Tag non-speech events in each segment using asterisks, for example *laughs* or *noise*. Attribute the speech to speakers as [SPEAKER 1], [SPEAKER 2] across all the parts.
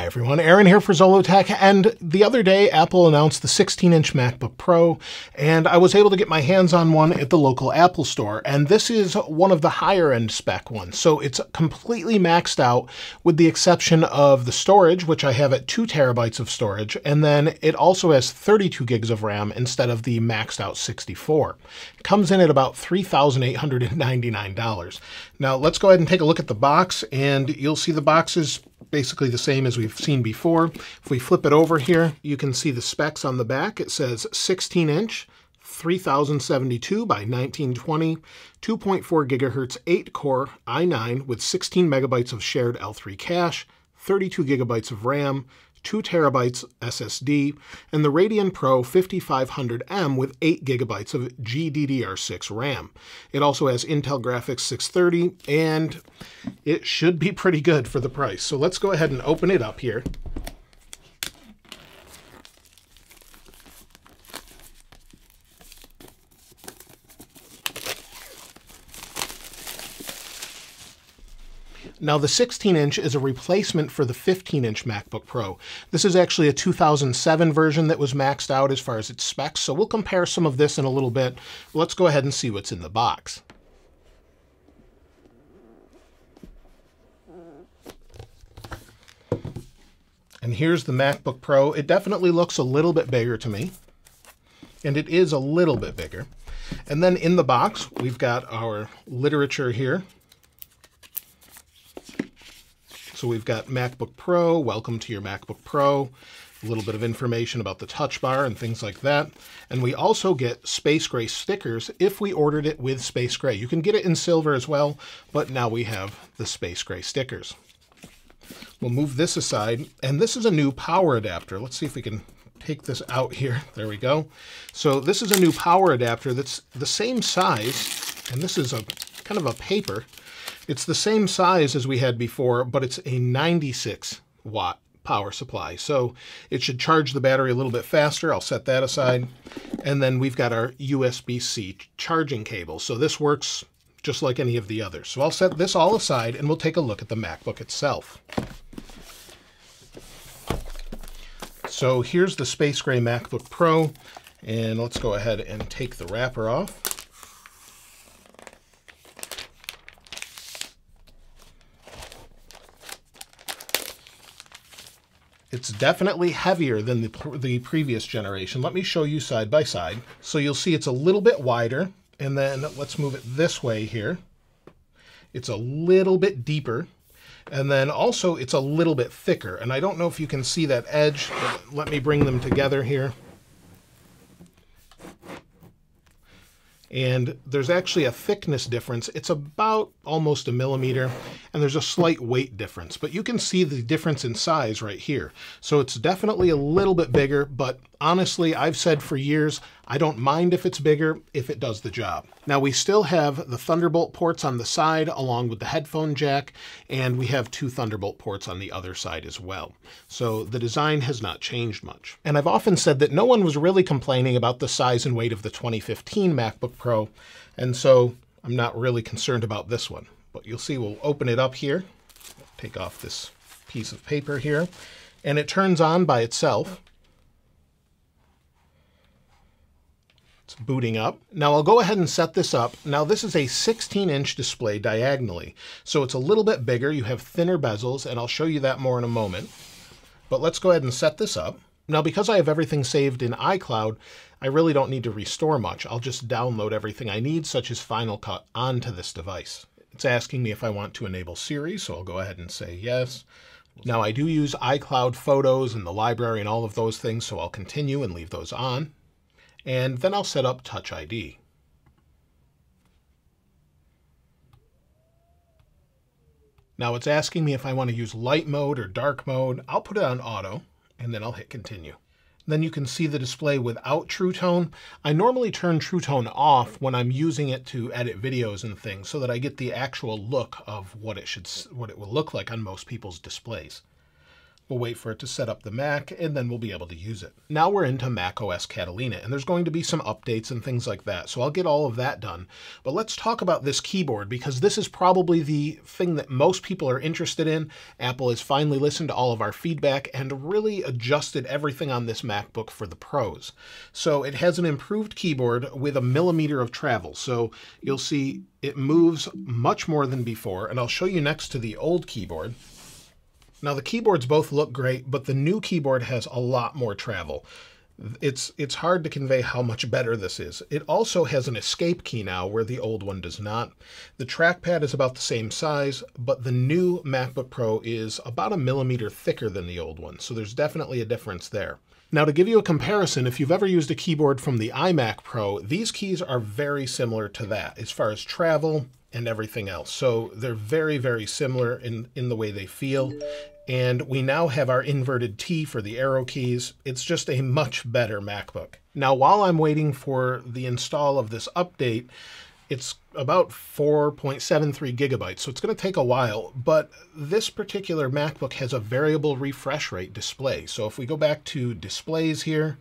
[SPEAKER 1] Hi everyone, Aaron here for Zollotech, and the other day Apple announced the 16-inch MacBook Pro, and I was able to get my hands on one at the local Apple store, and this is one of the higher-end spec ones, so it's completely maxed out with the exception of the storage, which I have at 2 terabytes of storage, and then it also has 32 gigs of RAM instead of the maxed out 64. It comes in at about $3,899. Now let's go ahead and take a look at the box, and you'll see the box is basically the same as we've seen before. If we flip it over here, you can see the specs on the back. It says 16 inch, 3072 by 1920, 2.4 gigahertz, 8 core i9 with 16 megabytes of shared L3 cache, 32 gigabytes of RAM, 2 terabytes SSD, and the Radeon Pro 5500M with 8 gigabytes of GDDR6 RAM. It also has Intel Graphics 630, and it should be pretty good for the price. So let's go ahead and open it up here. Now the 16 inch is a replacement for the 15 inch MacBook Pro. This is actually a 2007 version that was maxed out as far as its specs, so we'll compare some of this in a little bit. Let's go ahead and see what's in the box. And here's the MacBook Pro. It definitely looks a little bit bigger to me. And it is a little bit bigger. And then in the box, we've got our literature here. So we've got MacBook Pro, welcome to your MacBook Pro, a little bit of information about the touch bar and things like that. And we also get Space Gray stickers if we ordered it with Space Gray. You can get it in silver as well, but now we have the Space Gray stickers. We'll move this aside, and this is a new power adapter. Let's see if we can take this out here. *laughs* There we go. So this is a new power adapter that's the same size, and this is a kind of a paper it's the same size as we had before, but it's a 96 watt power supply. So it should charge the battery a little bit faster. I'll set that aside. And then we've got our USB-C charging cable. So this works just like any of the others. So I'll set this all aside and we'll take a look at the MacBook itself. So here's the Space Gray MacBook Pro. And let's go ahead and take the wrapper off. It's definitely heavier than the, the previous generation. Let me show you side by side. So you'll see it's a little bit wider, and then let's move it this way here. It's a little bit deeper, and then also it's a little bit thicker. And I don't know if you can see that edge. Let me bring them together here. And there's actually a thickness difference. It's about almost a millimeter, and there's a slight weight difference, but you can see the difference in size right here. So it's definitely a little bit bigger, but honestly, I've said for years, I don't mind if it's bigger if it does the job. Now we still have the Thunderbolt ports on the side along with the headphone jack, and we have two Thunderbolt ports on the other side as well. So the design has not changed much. And I've often said that no one was really complaining about the size and weight of the 2015 MacBook Pro, and so I'm not really concerned about this one. But you'll see we'll open it up here, take off this piece of paper here, and it turns on by itself. It's booting up. Now I'll go ahead and set this up. Now this is a 16 inch display diagonally, so it's a little bit bigger. You have thinner bezels, and I'll show you that more in a moment. But let's go ahead and set this up. Now because I have everything saved in iCloud, I really don't need to restore much. I'll just download everything I need, such as Final Cut, onto this device. It's asking me if I want to enable Siri, so I'll go ahead and say yes. Now I do use iCloud Photos and the library and all of those things, so I'll continue and leave those on and then I'll set up Touch ID. Now it's asking me if I want to use light mode or dark mode. I'll put it on auto and then I'll hit continue. Then you can see the display without True Tone. I normally turn True Tone off when I'm using it to edit videos and things so that I get the actual look of what it should what it will look like on most people's displays. We'll wait for it to set up the Mac, and then we'll be able to use it. Now we're into Mac OS Catalina, and there's going to be some updates and things like that, so I'll get all of that done. But let's talk about this keyboard, because this is probably the thing that most people are interested in. Apple has finally listened to all of our feedback and really adjusted everything on this MacBook for the pros. So it has an improved keyboard with a millimeter of travel, so you'll see it moves much more than before, and I'll show you next to the old keyboard. Now the keyboards both look great, but the new keyboard has a lot more travel. It's, it's hard to convey how much better this is. It also has an escape key now where the old one does not. The trackpad is about the same size, but the new MacBook Pro is about a millimeter thicker than the old one, so there's definitely a difference there. Now to give you a comparison, if you've ever used a keyboard from the iMac Pro, these keys are very similar to that as far as travel and everything else. So they're very, very similar in, in the way they feel. And we now have our inverted T for the arrow keys. It's just a much better MacBook. Now, while I'm waiting for the install of this update, it's about 4.73 gigabytes, so it's going to take a while, but this particular MacBook has a variable refresh rate display. So if we go back to displays here,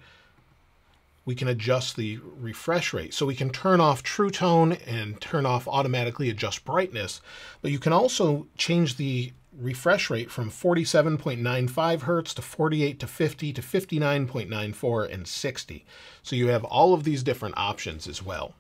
[SPEAKER 1] we can adjust the refresh rate. So we can turn off True Tone and turn off automatically adjust brightness, but you can also change the refresh rate from 47.95 hertz to 48 to 50 to 59.94 and 60. So you have all of these different options as well.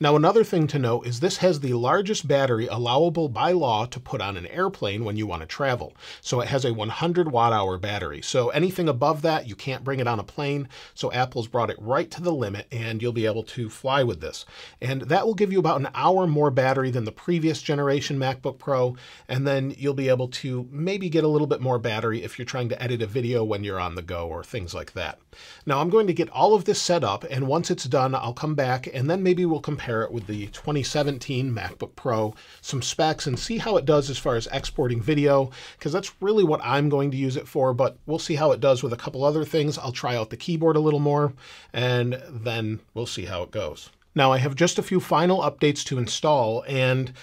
[SPEAKER 1] Now another thing to note is this has the largest battery allowable by law to put on an airplane when you want to travel. So it has a 100 watt hour battery. So anything above that, you can't bring it on a plane. So Apple's brought it right to the limit and you'll be able to fly with this. And that will give you about an hour more battery than the previous generation MacBook Pro. And then you'll be able to maybe get a little bit more battery if you're trying to edit a video when you're on the go or things like that. Now I'm going to get all of this set up and once it's done, I'll come back and then maybe we'll compare compare it with the 2017 MacBook Pro, some specs, and see how it does as far as exporting video, because that's really what I'm going to use it for, but we'll see how it does with a couple other things. I'll try out the keyboard a little more, and then we'll see how it goes. Now, I have just a few final updates to install, and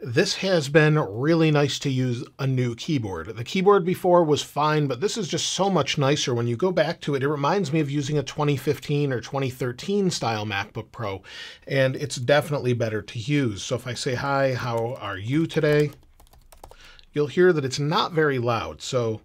[SPEAKER 1] this has been really nice to use a new keyboard. The keyboard before was fine, but this is just so much nicer. When you go back to it, it reminds me of using a 2015 or 2013 style MacBook Pro, and it's definitely better to use. So if I say, hi, how are you today? You'll hear that it's not very loud, so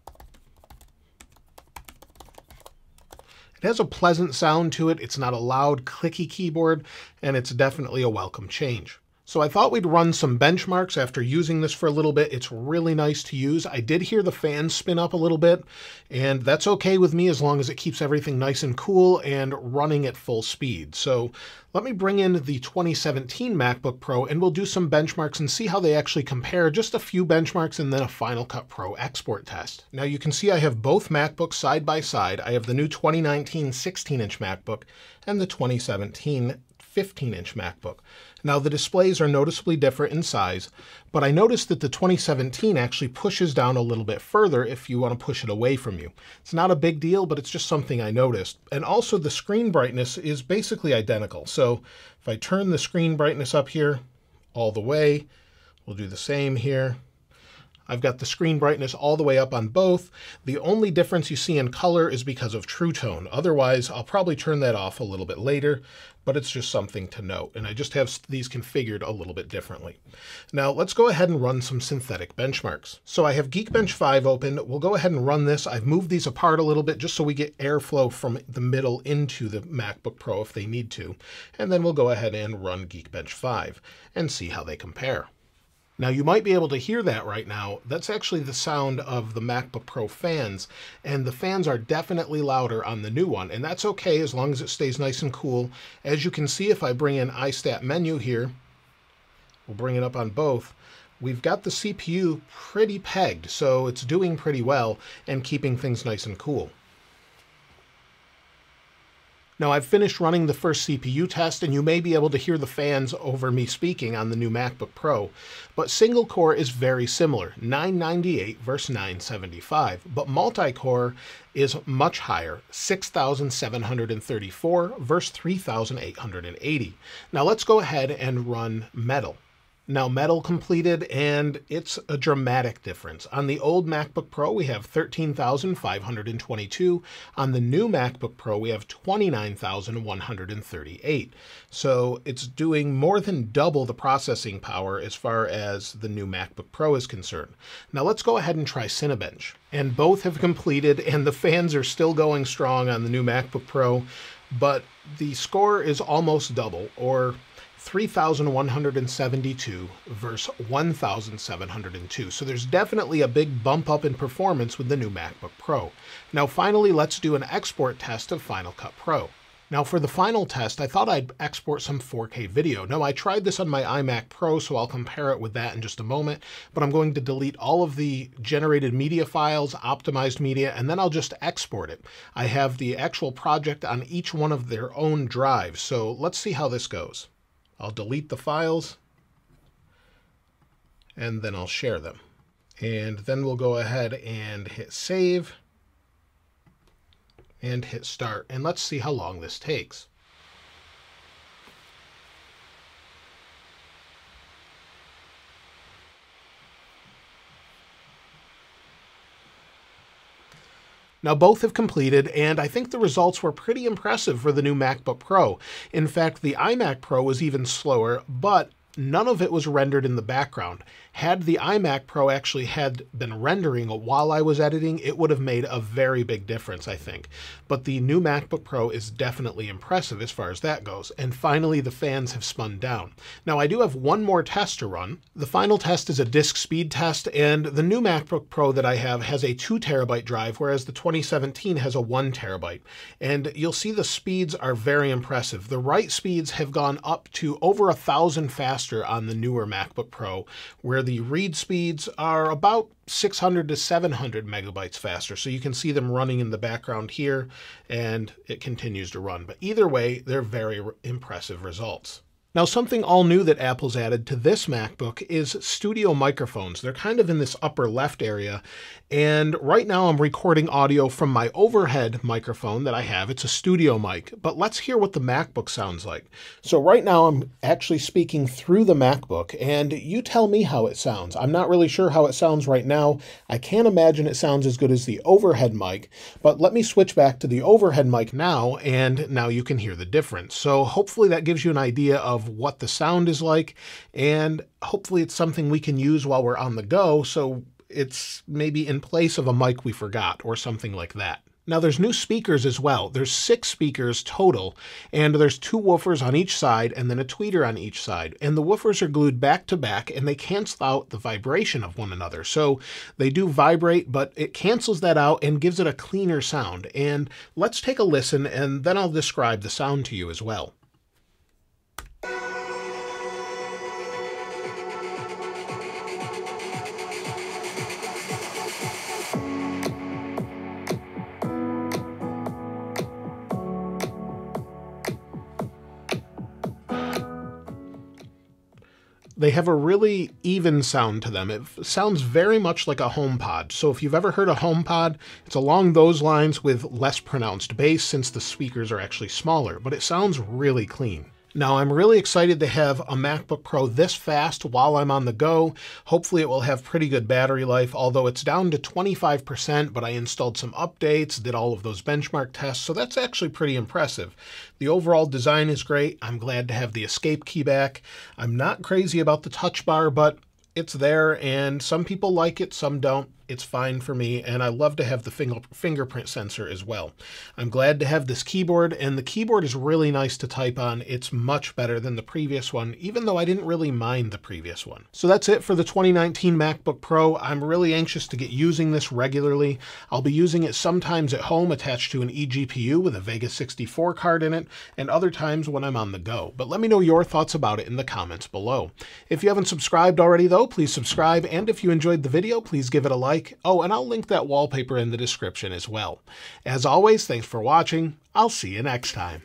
[SPEAKER 1] It has a pleasant sound to it. It's not a loud, clicky keyboard, and it's definitely a welcome change. So I thought we'd run some benchmarks after using this for a little bit. It's really nice to use. I did hear the fan spin up a little bit, and that's okay with me as long as it keeps everything nice and cool and running at full speed. So let me bring in the 2017 MacBook Pro and we'll do some benchmarks and see how they actually compare, just a few benchmarks and then a Final Cut Pro export test. Now you can see I have both MacBooks side by side. I have the new 2019 16-inch MacBook and the 2017 15-inch MacBook. Now the displays are noticeably different in size, but I noticed that the 2017 actually pushes down a little bit further if you want to push it away from you. It's not a big deal, but it's just something I noticed. And also the screen brightness is basically identical. So if I turn the screen brightness up here all the way, we'll do the same here. I've got the screen brightness all the way up on both. The only difference you see in color is because of True Tone. Otherwise, I'll probably turn that off a little bit later, but it's just something to note. And I just have these configured a little bit differently. Now let's go ahead and run some synthetic benchmarks. So I have Geekbench 5 open. We'll go ahead and run this. I've moved these apart a little bit just so we get airflow from the middle into the MacBook Pro if they need to. And then we'll go ahead and run Geekbench 5 and see how they compare. Now you might be able to hear that right now. That's actually the sound of the MacBook Pro fans, and the fans are definitely louder on the new one, and that's okay as long as it stays nice and cool. As you can see, if I bring in iStat menu here, we'll bring it up on both, we've got the CPU pretty pegged, so it's doing pretty well and keeping things nice and cool. Now I've finished running the first CPU test and you may be able to hear the fans over me speaking on the new MacBook Pro, but single core is very similar, 998 versus 975, but multi-core is much higher, 6,734 versus 3,880. Now let's go ahead and run Metal. Now metal completed, and it's a dramatic difference. On the old MacBook Pro, we have 13,522. On the new MacBook Pro, we have 29,138. So it's doing more than double the processing power as far as the new MacBook Pro is concerned. Now let's go ahead and try Cinebench. And both have completed, and the fans are still going strong on the new MacBook Pro, but the score is almost double, or 3,172 versus 1,702. So there's definitely a big bump up in performance with the new MacBook Pro. Now finally, let's do an export test of Final Cut Pro. Now for the final test, I thought I'd export some 4K video. Now I tried this on my iMac Pro, so I'll compare it with that in just a moment, but I'm going to delete all of the generated media files, optimized media, and then I'll just export it. I have the actual project on each one of their own drives, so let's see how this goes. I'll delete the files and then I'll share them. And then we'll go ahead and hit save and hit start. And let's see how long this takes. Now, both have completed, and I think the results were pretty impressive for the new MacBook Pro. In fact, the iMac Pro was even slower, but none of it was rendered in the background. Had the iMac Pro actually had been rendering while I was editing, it would have made a very big difference, I think. But the new MacBook Pro is definitely impressive as far as that goes. And finally, the fans have spun down. Now, I do have one more test to run. The final test is a disk speed test, and the new MacBook Pro that I have has a 2 terabyte drive, whereas the 2017 has a 1 terabyte. And you'll see the speeds are very impressive. The write speeds have gone up to over a thousand faster on the newer MacBook Pro, where the read speeds are about 600 to 700 megabytes faster. So you can see them running in the background here, and it continues to run. But either way, they're very impressive results. Now, something all new that Apple's added to this MacBook is studio microphones. They're kind of in this upper left area, and right now I'm recording audio from my overhead microphone that I have. It's a studio mic, but let's hear what the MacBook sounds like. So right now I'm actually speaking through the MacBook, and you tell me how it sounds. I'm not really sure how it sounds right now. I can't imagine it sounds as good as the overhead mic, but let me switch back to the overhead mic now, and now you can hear the difference. So hopefully that gives you an idea of what the sound is like, and hopefully it's something we can use while we're on the go, so it's maybe in place of a mic we forgot or something like that. Now there's new speakers as well. There's six speakers total, and there's two woofers on each side and then a tweeter on each side. And the woofers are glued back to back and they cancel out the vibration of one another. So they do vibrate, but it cancels that out and gives it a cleaner sound. And let's take a listen and then I'll describe the sound to you as well. They have a really even sound to them. It sounds very much like a HomePod. So if you've ever heard a HomePod, it's along those lines with less pronounced bass since the speakers are actually smaller, but it sounds really clean. Now, I'm really excited to have a MacBook Pro this fast while I'm on the go. Hopefully, it will have pretty good battery life, although it's down to 25%, but I installed some updates, did all of those benchmark tests, so that's actually pretty impressive. The overall design is great. I'm glad to have the escape key back. I'm not crazy about the touch bar, but it's there, and some people like it, some don't it's fine for me, and I love to have the finger, fingerprint sensor as well. I'm glad to have this keyboard, and the keyboard is really nice to type on. It's much better than the previous one, even though I didn't really mind the previous one. So that's it for the 2019 MacBook Pro. I'm really anxious to get using this regularly. I'll be using it sometimes at home attached to an eGPU with a Vega 64 card in it, and other times when I'm on the go. But let me know your thoughts about it in the comments below. If you haven't subscribed already though, please subscribe, and if you enjoyed the video, please give it a like like. Oh, and I'll link that wallpaper in the description as well. As always, thanks for watching. I'll see you next time.